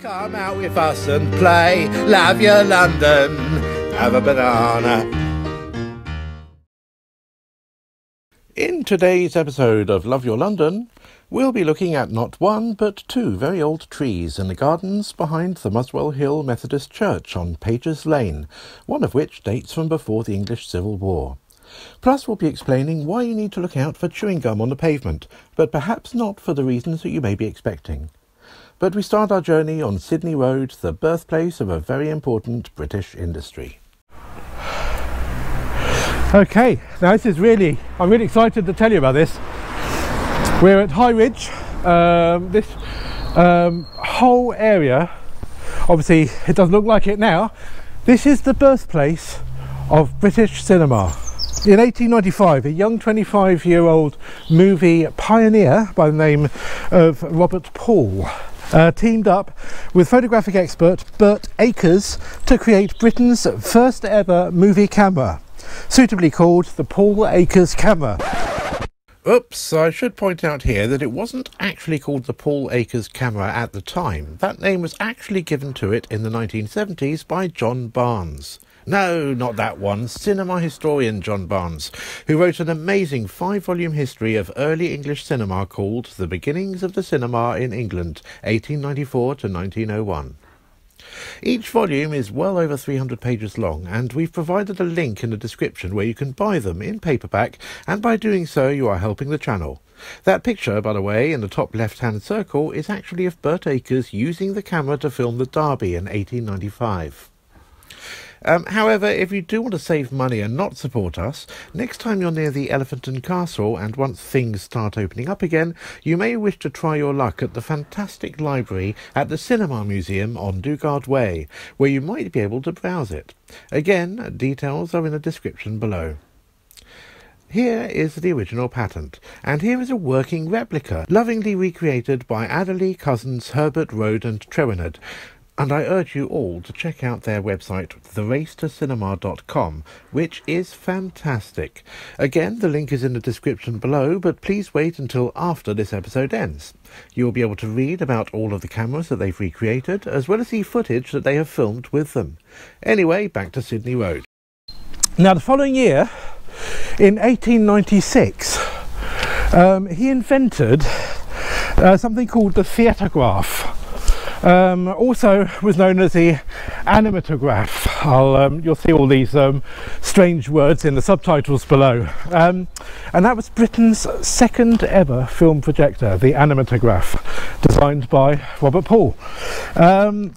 Come out with us and play. Love your London. Have a banana. In today's episode of Love Your London, we'll be looking at not one but two very old trees in the gardens behind the Muswell Hill Methodist Church on Pages Lane, one of which dates from before the English Civil War. Plus, we'll be explaining why you need to look out for chewing gum on the pavement, but perhaps not for the reasons that you may be expecting. But we start our journey on Sydney Road, the birthplace of a very important British industry. Okay, now this is really, I'm really excited to tell you about this. We're at High Ridge. Um, this um, whole area, obviously it doesn't look like it now, this is the birthplace of British cinema. In 1895, a young 25 year old movie pioneer by the name of Robert Paul uh, teamed up with photographic expert Birt Acres to create Britain's first ever movie camera, suitably called the Paul-Acres camera. Oops, I should point out here that it wasn't actually called the Paul-Acres camera at the time. That name was actually given to it in the 1970s by John Barnes. No, not that one. Cinema historian John Barnes, who wrote an amazing five volume history of early English cinema called The Beginnings of the Cinema in England, 1894 to 1901. Each volume is well over 300 pages long, and we've provided a link in the description where you can buy them in paperback, and by doing so, you are helping the channel. That picture, by the way, in the top left hand circle, is actually of Birt Acres using the camera to film the Derby in 1895. Um, however, if you do want to save money and not support us, next time you're near the Elephant and Castle and once things start opening up again, you may wish to try your luck at the fantastic library at the Cinema Museum on Dugard Way, where you might be able to browse it. Again, details are in the description below. Here is the original patent, and here is a working replica, lovingly recreated by Adderley cousins Herbert Road and Trewenard, and I urge you all to check out their website, theracetocinema.com, which is fantastic. Again, the link is in the description below, but please wait until after this episode ends. You will be able to read about all of the cameras that they've recreated, as well as the footage that they have filmed with them. Anyway, back to Sydney Road. Now, the following year, in 1896, um, he invented uh, something called the theatrograph um, also was known as the animatograph. Um, you'll see all these um, strange words in the subtitles below. Um, and that was Britain's second ever film projector, the animatograph, designed by Robert Paul. Um,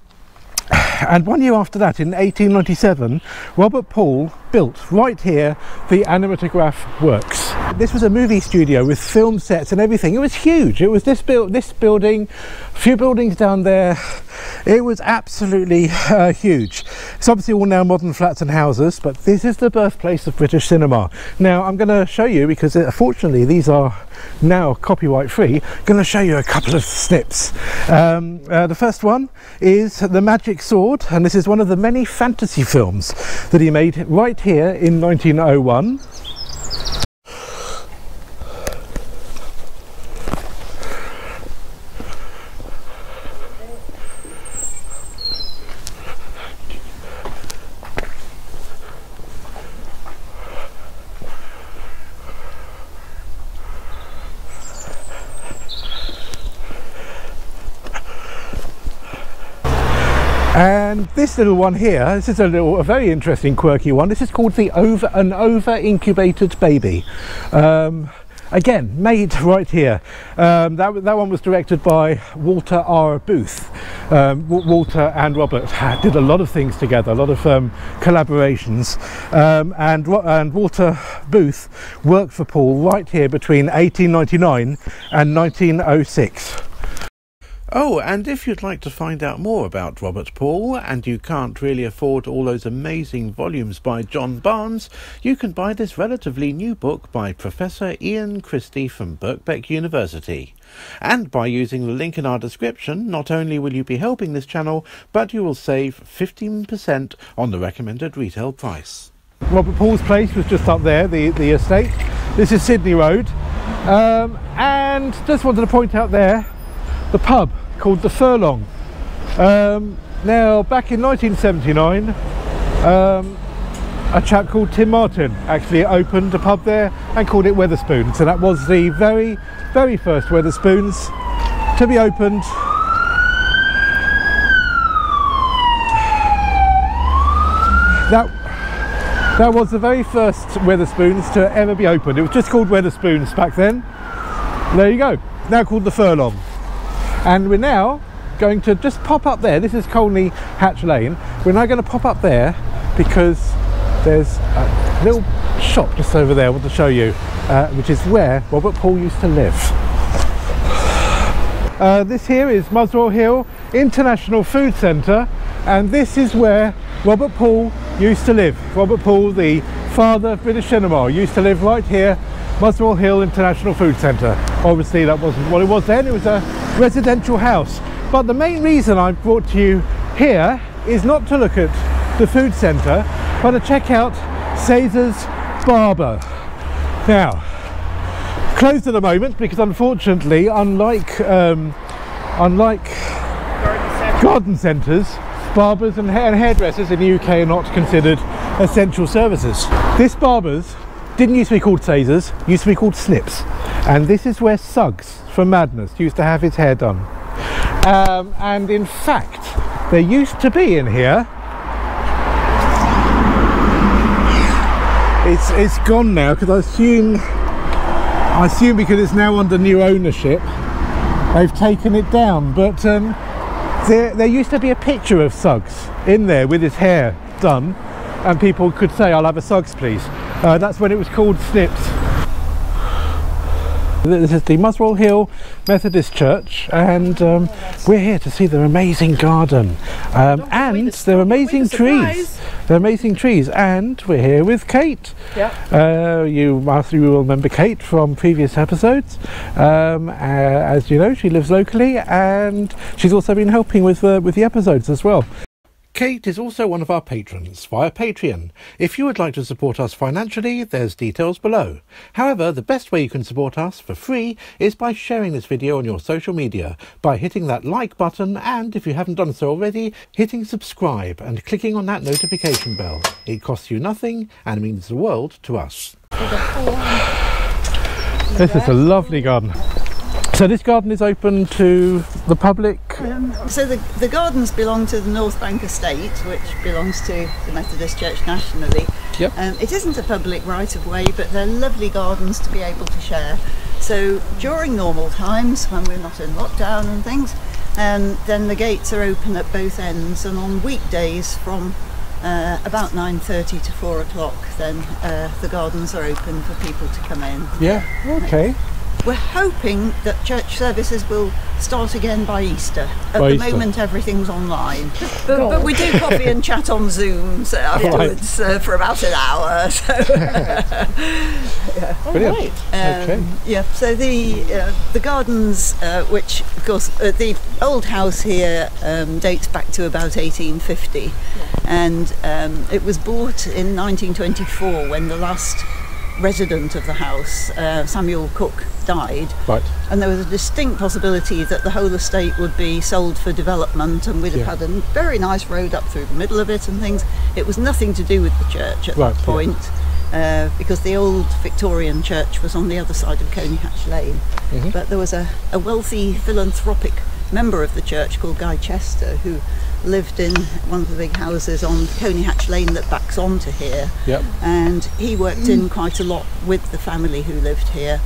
and one year after that, in 1897, Robert Paul built right here the animatograph works. This was a movie studio with film sets and everything. It was huge. It was this build, this building, a few buildings down there. It was absolutely uh, huge. It's obviously all now modern flats and houses, but this is the birthplace of British cinema. Now I'm going to show you because uh, fortunately these are now copyright free. I'm going to show you a couple of snips. Um, uh, the first one is The Magic Sword, and this is one of the many fantasy films that he made right here in 1901. And this little one here, this is a little, a very interesting, quirky one. This is called the over an over incubated baby. Um, again, made right here. Um, that that one was directed by Walter R. Booth. Um, Walter and Robert did a lot of things together, a lot of um, collaborations, um, and and Walter Booth worked for Paul right here between 1899 and 1906. Oh, and if you'd like to find out more about Robert Paul and you can't really afford all those amazing volumes by John Barnes, you can buy this relatively new book by Professor Ian Christie from Birkbeck University. And by using the link in our description, not only will you be helping this channel, but you will save 15% on the recommended retail price. Robert Paul's place was just up there, the, the estate. This is Sydney Road. Um, and just wanted to point out there the pub called the Furlong. Um, now, back in 1979, um, a chap called Tim Martin actually opened a pub there and called it Weatherspoon. So that was the very, very first Weatherspoons to be opened. That that was the very first Weatherspoons to ever be opened. It was just called Weatherspoons back then. There you go. Now called the Furlong. And we're now going to just pop up there. This is Colney Hatch Lane. We're now going to pop up there because there's a little shop just over there I want to show you, uh, which is where Robert Paul used to live. Uh, this here is Muswell Hill International Food Centre, and this is where Robert Paul used to live. Robert Paul, the father of British cinema, used to live right here, Muswell Hill International Food Centre. Obviously, that wasn't what it was then, it was a residential house. But the main reason I brought to you here is not to look at the food centre, but to check out Sezer's Barber. Now, closed at the moment because unfortunately, unlike um, unlike garden centres, barbers and, hair- and hairdressers in the UK are not considered essential services. This barber's didn't used to be called Sezer's, used to be called Snips, and this is where Suggs from Madness used to have his hair done. Um, and in fact, there used to be in here. It's it's gone now because I assume I assume because it's now under new ownership, they've taken it down. But um, there there used to be a picture of Suggs in there with his hair done, and people could say, "I'll have a Suggs, please." Uh, that's when it was called Snips. This is the Muswell Hill Methodist Church, and um, we're here to see their amazing garden um, and their amazing trees. Their amazing trees, and we're here with Kate. Yeah. Uh, you, must you will remember Kate from previous episodes. Um, uh, as you know, she lives locally, and she's also been helping with uh, with the episodes as well. Kate is also one of our patrons via Patreon. If you would like to support us financially, there's details below. However, the best way you can support us for free is by sharing this video on your social media, by hitting that like button and, if you haven't done so already, hitting subscribe and clicking on that notification bell. It costs you nothing and means the world to us. This is a lovely garden. So this garden is open to the public. Um, so the, the gardens belong to the North Bank Estate, which belongs to the Methodist Church nationally. Yep. Um, it isn't a public right of way, but they're lovely gardens to be able to share. So during normal times, when we're not in lockdown and things, um, then the gates are open at both ends, and on weekdays from uh, about 9.30 to 4 o'clock, then uh, the gardens are open for people to come in. Yeah. Okay. We're hoping that church services will start again by Easter. At By the Easter. moment, everything's online. But, but we do coffee and chat on Zooms afterwards uh, for about an hour. So, Brilliant. um, Okay. Yeah. So the uh, the gardens, uh, which of course uh, the old house here um, dates back to about 1850, and um, it was bought in 1924 when the last resident of the house, uh, Samuel Cooke, died Right. and there was a distinct possibility that the whole estate would be sold for development and we'd have had a very nice road up through the middle of it and things. It was nothing to do with the church at Right, that yeah. point uh, because the old Victorian church was on the other side of Colney Hatch Lane. Mhm. But there was a, a wealthy philanthropic member of the church called Guy Chester who lived in one of the big houses on Colney Hatch Lane that backs onto here. Yep. and he worked in quite a lot with the family who lived here.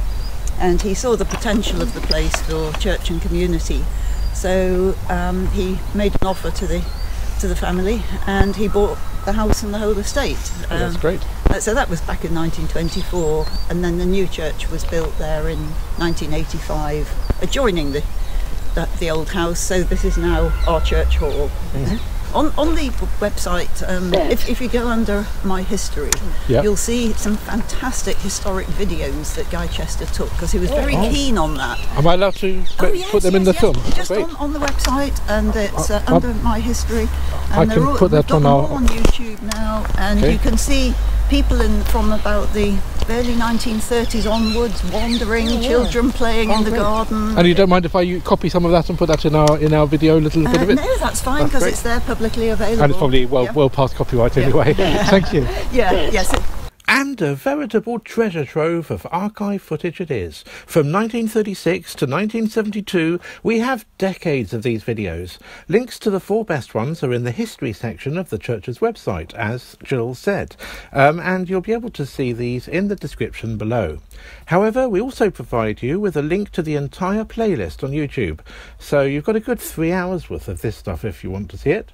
And he saw the potential of the place for church and community. So um, he made an offer to the to the family and he bought the house and the whole estate. Oh, That's Um, great. uh, so that was back in 1924 and then the new church was built there in 1985 adjoining the the, the old house so this is now our church hall on, on the website um, if, if you go under my history Yep. you'll see some fantastic historic videos that Guy Chester took because he was very Oh. keen on that Am I allowed to Oh, put yes, them in the yes, film? Just on, on the website, and it's uh, under my history. And I they're can all, put that on our- on YouTube now, and Okay. you can see people in from about the early 1930s onwards, wandering, children playing in the great. garden. And you don't mind if I copy some of that and put that in our in our video, a little bit Uh, of it? no, that's fine because it's there publicly available. And it's probably well Yeah. well past copyright anyway. Thank you. Yeah, yes. it- And a veritable treasure trove of archive footage it is. From 1936 to 1972, we have decades of these videos. Links to the four best ones are in the history section of the church's website, as Jill said. Um, and you'll be able to see these in the description below. However, we also provide you with a link to the entire playlist on YouTube. So you've got a good three hours worth of this stuff if you want to see it.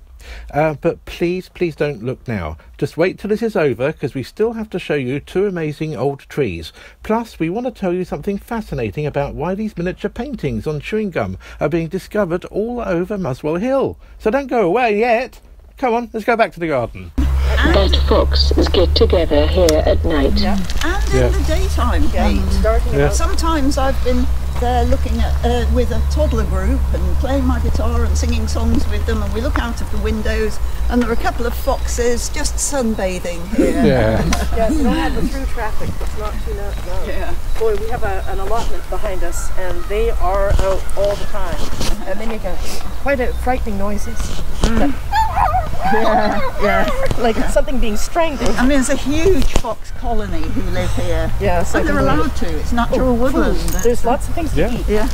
Uh, but please, please don't look now. Just wait till it is over because we still have to show you two amazing old trees. Plus, we want to tell you something fascinating about why these miniature paintings on chewing gum are being discovered all over Muswell Hill. So don't go away yet. Come on, let's go back to the garden. Best foxes get together here at night. And Yeah. in the daytime, Kate. Yeah. Sometimes I've been there looking at uh, with a toddler group and playing my guitar and singing songs with them, and we look out of the windows, and there are a couple of foxes just sunbathing here. Yeah. Yeah, we don't have the through traffic. It's not too no, no. Yeah. Boy, we have a, an allotment behind us, and they are out all the time, and they make a quite a frightening noises. Yeah. yeah. Like something being strangled. I mean, there's a huge fox colony who live here. Yeah, it's And they're a allowed to. It's natural woodland. There's lots of things to Yeah. eat. Yeah.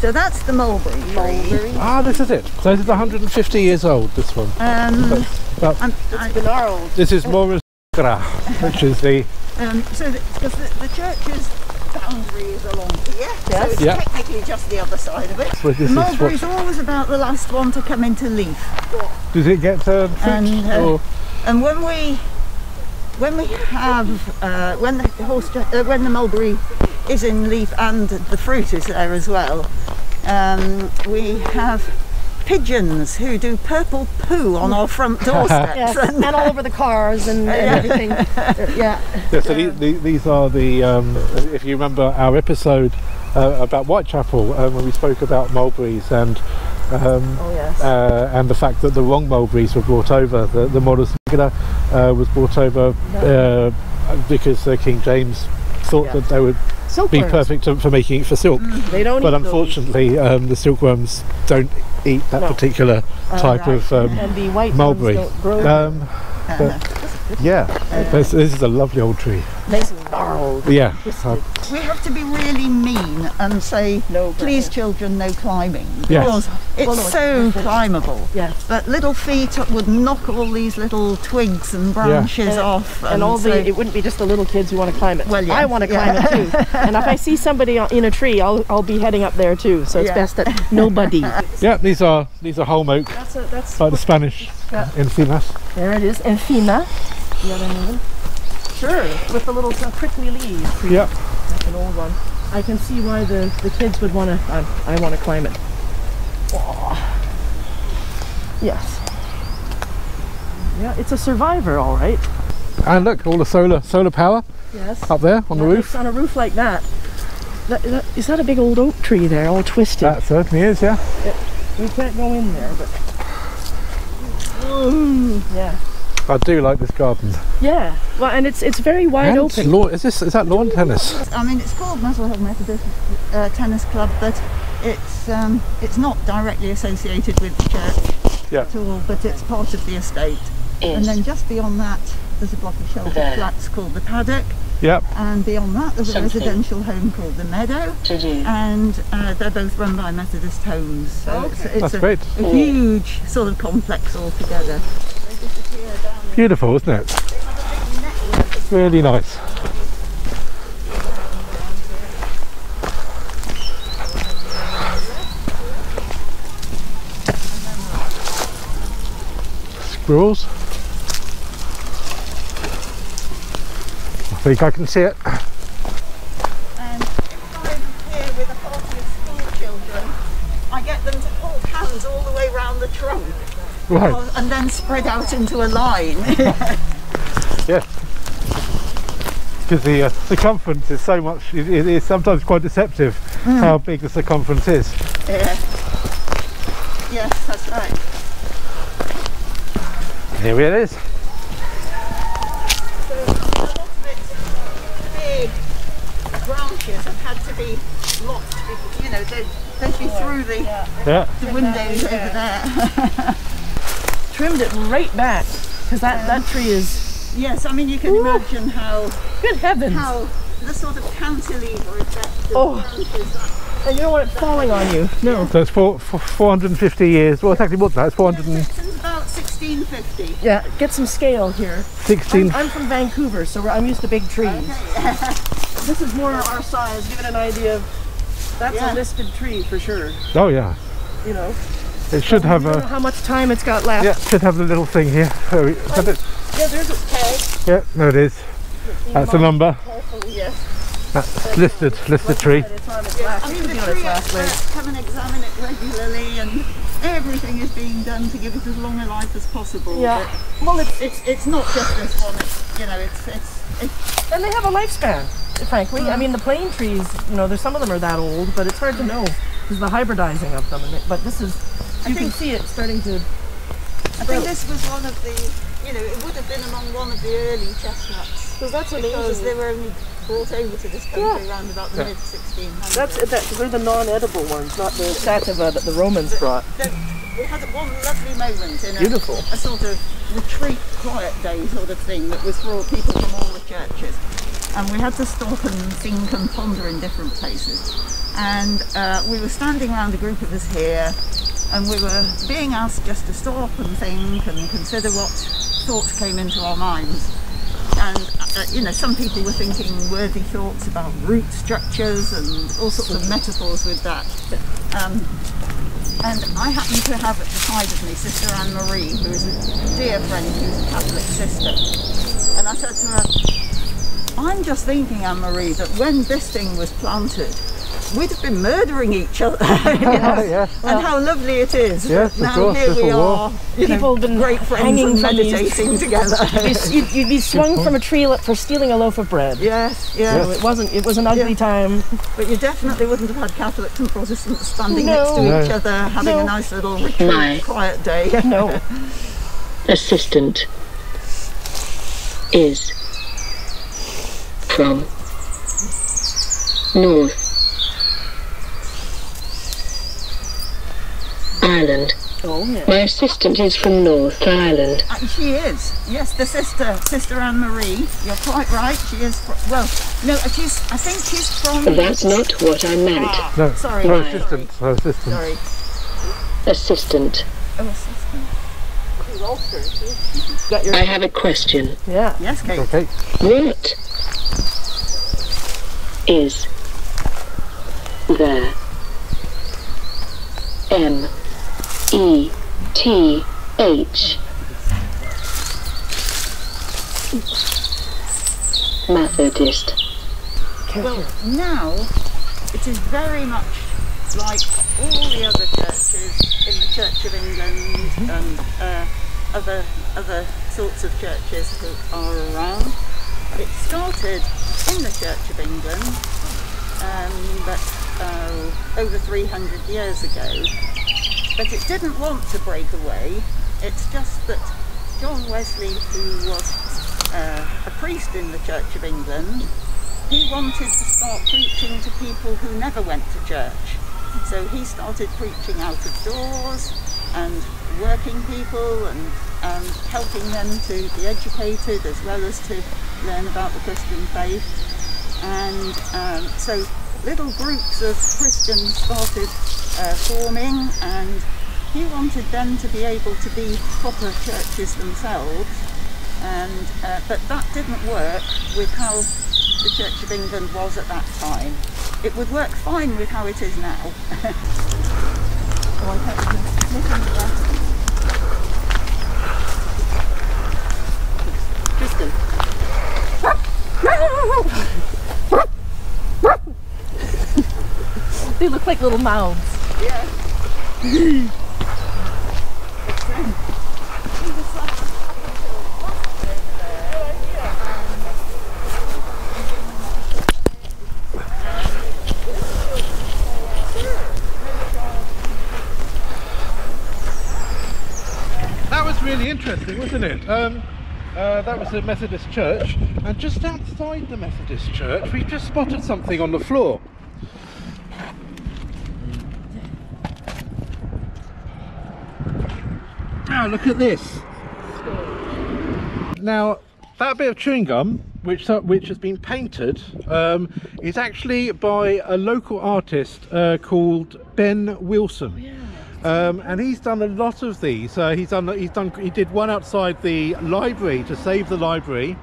So that's the mulberry tree. Mulberry, Ah, this is it. So this is 150 years old. This one. Um, But I'm- I- gnarled. this is Morus which is the um, so because the, the church's boundary is along here, so it's Yeah. technically just the other side of it. well, The is always about the last one to come into leaf. does it get uh, fruit And, uh, And when we when we have uh, when the horse uh, when the mulberry is in leaf and the fruit is there as well, um, we have pigeons who do purple poo on our front doorsteps. Yes, and, and all over the cars and, and everything. yeah, Yeah, so the, the, these are the, um, if you remember our episode uh, about Whitechapel, um, when we spoke about mulberries and um, Oh yes. uh, and the fact that the wrong mulberries were brought over, the, the Morus Nigra uh, was brought over uh, because uh, King James thought Yeah. that they would be perfect for making it for silk. They don't But unfortunately, um, the silkworms don't eat that No. particular type right. of um, and the white mulberry. ones don't grow Um, but, yeah, this, this is a lovely old tree. nice and gnarled. Yeah, uh, we have to be really mean and say, No please, children, no climbing Yes. because it's Well, no, so climbable. Yes. But little feet would knock all these little twigs and branches And- off, and all so- the it wouldn't be just the little kids who want to climb it. Well, I want to yeah. climb it too. and if I see somebody in a tree, I'll I'll be heading up there too. So it's Yeah. best that nobody. yeah. These are these are holm oak, That's a, that's like the Spanish Yeah. encinas. there it is. Enfina, the other name. Sure, with the little uh, prickly leaves. Yeah. That's an old one. I can see why the, the kids would want to. I, I want to climb it. Oh. Yes. Yeah, it's a survivor, all right. And look, all the solar solar power Yes. up there on the roof. On a roof like that. That, that. Is that a big old oak tree there, all twisted? That certainly is, yeah. we can't go in there, but. Yeah. I do like this garden. Yeah. Well, and it's it's very wide and open. lawn, is this is that lawn tennis? I mean, it's called Muswell Hill Methodist uh, Tennis Club, but it's um, it's not directly associated with the church Yeah. at all, but it's part of the estate. And then just beyond that, there's a block of sheltered There. flats called the Paddock, Yep. and beyond that, there's a Something. residential home called the Meadow, To do. and uh, they're both run by Methodist homes. So it's, it's That's a, great. a huge sort of complex altogether. They disappear down the Beautiful, isn't it? Really nice. Squirrels. I think I can see it. Right. Or, and then spread out into a line. yeah. Because the uh, circumference is so much, it, it's sometimes quite deceptive mm. how big the circumference is. Yeah. Yes, that's right. Here it is. branches have had to be locked, you know, they'd, they'd be through the, yeah. the windows yeah. over there. Trimmed it right back because that, that tree is yes, I mean you can imagine how good heavens. how the sort of cantilever effect of Oh. branches. And you don't want it falling on you. No. So it's four, four, 450 years. Well, it's actually what's that? It's 416. Since about 1650. Yeah, get some scale here. I'm, I'm from Vancouver, so we're, I'm used to big trees. this is more our size. Give it an idea of that's Yeah. a listed tree for sure. Oh yeah. You know, It should have I don't know a. how much time it's got left. Yeah, it should have the little thing here. There we- is that it? Yeah, there's a tag. Yeah, there it is. That's a number. Yes. That's listed, listed tree. By the time it's last, I mean, should the be tree experts come and examine it regularly, and everything is being done to give it as long a life as possible. Yeah. But Well, it's, it's it's not just this one. It's you know, it's it's, it's and they have a lifespan. Frankly, I mean, the plane trees. You know, there's some of them are that old, but it's hard to know because the hybridizing of them. And it, but this is, you can see it starting to. I think this was one of the, you know, it would have been among one of the early chestnuts Because that's because they were only brought over to this country around about the mid 1600s. That's that, they're the non-edible ones, not the sativa that the Romans brought. Then we had one lovely moment in a, Beautiful. a sort of retreat, quiet day sort of thing that was for people from all the churches. And we had to stop and think and ponder in different places. And uh, we were standing around a group of us here, and we were being asked just to stop and think and consider what thoughts came into our minds. And uh, you know, some people were thinking worthy thoughts about root structures and all sorts of metaphors with that. Um, and I happen to have at the side of me Sister Anne Marie, who is a dear friend who's a Catholic sister. And I said to her, I'm just thinking, Anne Marie, that when this thing was planted, we'd have been murdering each other. you know, Yeah. And how lovely it is. Yes, now course, here we are, you know, People have been great friends hanging and meditating together. You'd, you'd be swung from a tree for stealing a loaf of bread. yes, So it wasn't. It was an ugly Yeah. time. But you definitely wouldn't have had Catholics and Protestants standing No. next to No. each other, having No. a nice little retreat, quiet day. No. assistant is from North Ireland. Oh yeah. My assistant is from North Ireland. Uh, she is. Yes, the sister, Sister Anne Marie. You're quite right. She is. Fr- well, no, uh, she's. I think she's from. That's not what I meant. Ah, No, sorry. her Right. assistant. Her assistant. Sorry. Assistant. Oh, assistant. Your. I have a question. Yeah. Yes, Kate. Okay. What is the M E T H Methodist? Well, now it is very much like all the other churches in the Church of England and uh, other other sorts of churches that are around. It started in the Church of England, um, but uh, over 300 years ago. But it didn't want to break away. It's just that John Wesley, who was uh, a priest in the Church of England, he wanted to start preaching to people who never went to church. So he started preaching out of doors and working people and, and helping them to be educated as well as to learn about the Christian faith. And um, so little groups of Christians started uh, forming and he wanted them to be able to be proper churches themselves and uh, but that didn't work with how the Church of England was at that time. It would work fine with how it is now. oh. Kristen. They look like little mouths. Yeah. That was really interesting, wasn't it? Um, uh, that was the Methodist church, and just outside the Methodist church, we just spotted something on the floor. Now look at this. Now that bit of chewing gum, which uh, which has been painted, um, is actually by a local artist uh, called Ben Wilson. Um, and he's done a lot of these. Uh, he's done. He's done. He did one outside the library to save the library.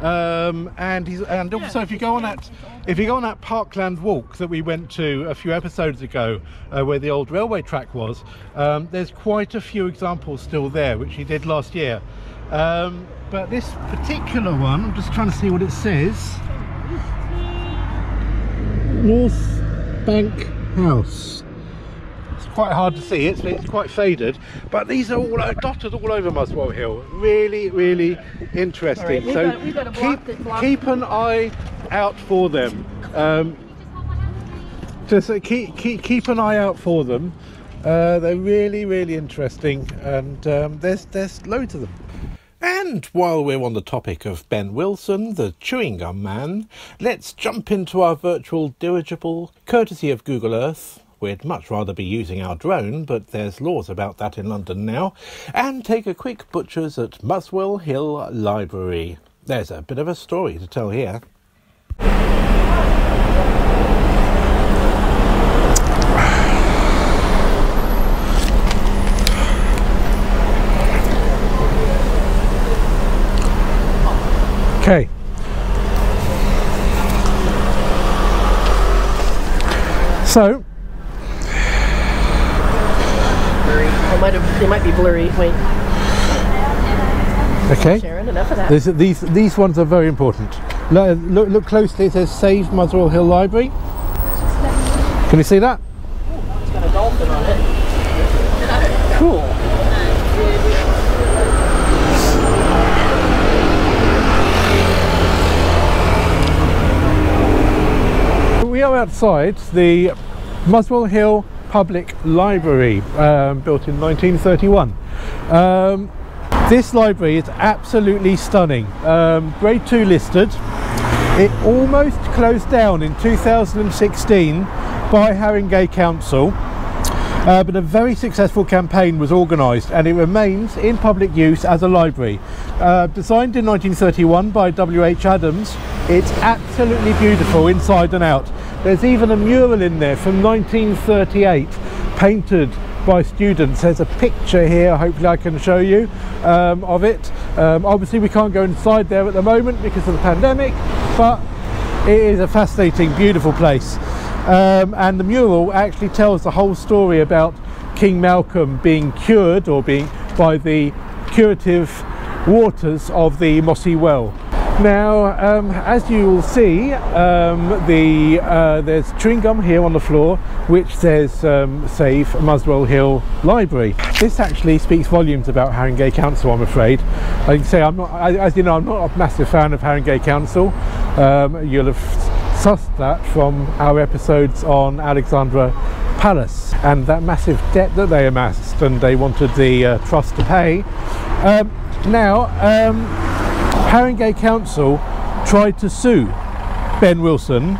Um, and he's and also if you go on that if you go on that Parkland walk that we went to a few episodes ago, uh, where the old railway track was, um, there's quite a few examples still there, which he did last year. Um, but this particular one, I'm just trying to see what it says. North Bank House quite hard to see it, so it's quite faded. But these are all dotted all over Muswell Hill. Really, really interesting. Right, so got, keep, keep an eye out for them. Um, just uh, keep, keep, keep an eye out for them. Uh, they're really, really interesting, and um, there's there's loads of them. And while we're on the topic of Ben Wilson, the chewing gum man, let's jump into our virtual dirigible, courtesy of Google Earth, We'd much rather be using our drone, but there's laws about that in London now. And take a quick butcher's at Muswell Hill Library. There's a bit of a story to tell here. Okay. So, might have, they might be blurry. Wait. Okay. Sharon, enough of that. These these ones are very important. Look, look, look closely. It says Save Muswell Hill Library. Can you see that? It's got a dolphin on it. Cool. We are outside the Muswell Hill Public Library, um, built in 1931. Um, this library is absolutely stunning. Um, grade 2 listed. It almost closed down in 2016 by Haringey Council. Uh, but a very successful campaign was organised and it remains in public use as a library. Uh, designed in 1931 by W.H. Adams, it's absolutely beautiful inside and out. There's even a mural in there from 1938 painted by students. There's a picture here, hopefully I can show you, um, of it. Um, obviously we can't go inside there at the moment because of the pandemic, but it is a fascinating, beautiful place. Um, and the mural actually tells the whole story about King Malcolm being cured or being by the curative waters of the Mossy Well. Now, um, as you will see, um, the, uh, there's chewing gum here on the floor which says um, Save Muswell Hill Library. This actually speaks volumes about Haringey Council, I'm afraid. I can say I'm not, as you know, I'm not a massive fan of Haringey Council. Um, you'll have sussed that from our episodes on Alexandra Palace and that massive debt that they amassed and they wanted the uh, trust to pay. Um, now, um, Haringey Council tried to sue Ben Wilson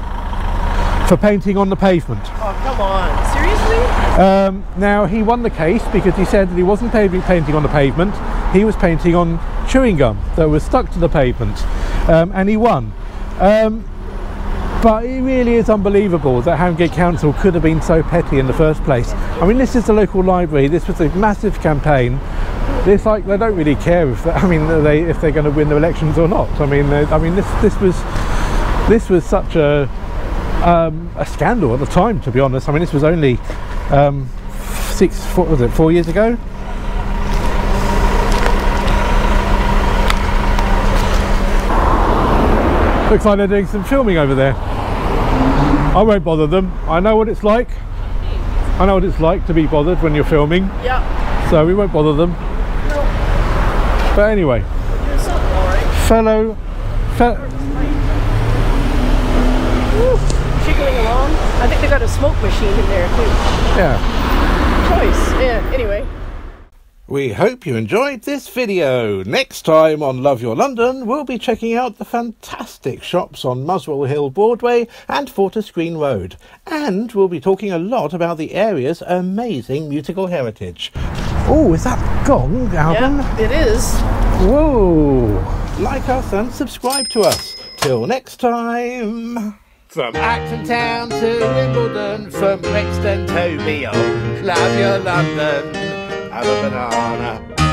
for painting on the pavement. Oh, come on. Seriously? Um, now, he won the case because he said that he wasn't painting on the pavement, he was painting on chewing gum that was stuck to the pavement, um, and he won. Um, but it really is unbelievable that Haringey Council could have been so petty in the first place. I mean, this is the local library, this was a massive campaign it's like they don't really care if they, I mean they if they're going to win the elections or not. I mean, I mean this this was this was such a um, a scandal at the time. To be honest, I mean this was only um, six four, was it four years ago. Looks like they're doing some filming over there. I won't bother them. I know what it's like. I know what it's like to be bothered when you're filming. Yeah. So we won't bother them. But anyway, fellow, fe Jiggling along. I think they got a smoke machine in there too. Yeah. Choice. Yeah. Anyway. We hope you enjoyed this video. Next time on Love Your London, we'll be checking out the fantastic shops on Muswell Hill Broadway and Fortis Green Road. And we'll be talking a lot about the area's amazing musical heritage. Oh, is that Gong album? Yeah, it is. Whoa! Like us and subscribe to us. Till next time. From Acton Town to Wimbledon, from Brixton to beyond. Love your London. Have a banana.